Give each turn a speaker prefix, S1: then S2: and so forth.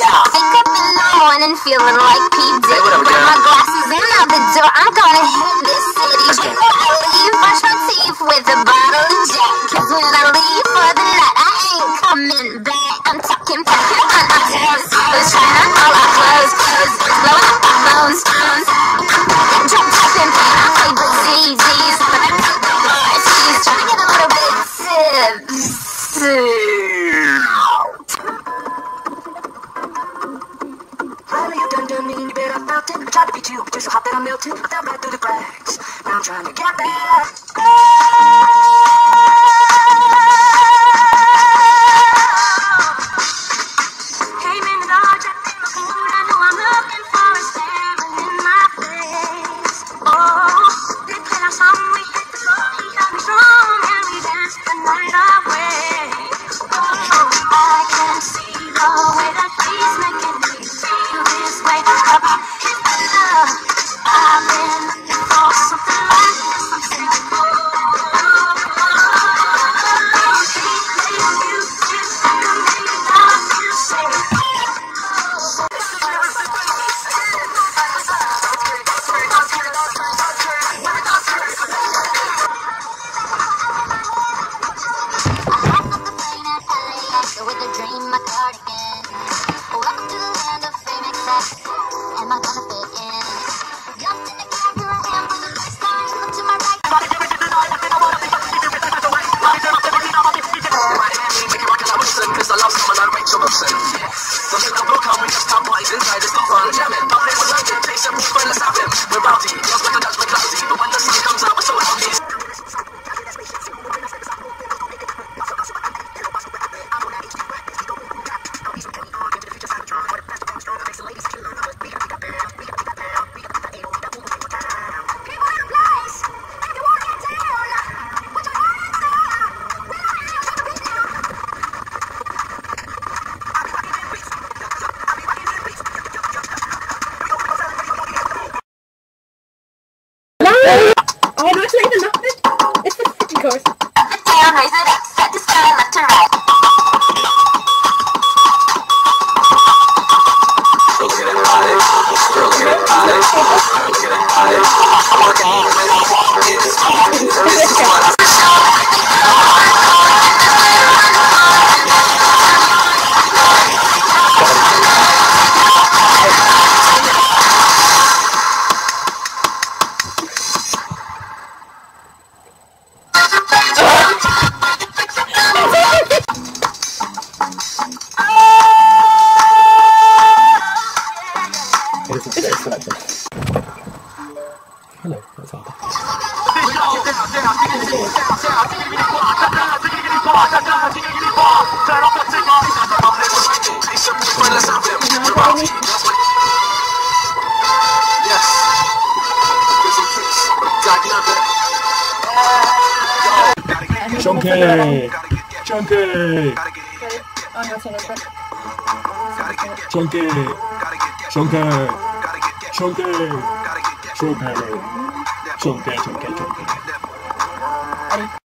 S1: Yeah.
S2: Wake up in the morning feeling like P. Diddy.
S1: Hey, what
S2: Put
S1: girl?
S2: my glasses in out the door. I'm gonna hit this city.
S1: Let's go.
S2: Before I leave, brush my teeth with a bottle of Jack. Cause when I leave for the night, I ain't coming back. I'm talking packing on my toes. Let's try not all our clothes. Clothes. Blow up our bones. Bones. Drop and paint our favorite CDs. But I took the bar. She's trying to get a little bit tipsy.
S1: Done me, you bet I tried to beat you, but you're so hot that I melted. I fell right through the cracks. Now I'm trying to get back.
S2: My cardigan. Down,
S3: Chunky! Chunky!
S4: Oh, sorry.
S3: Chunky! Chunky! Chunky! Chunky! Chunky, chunky, chunky.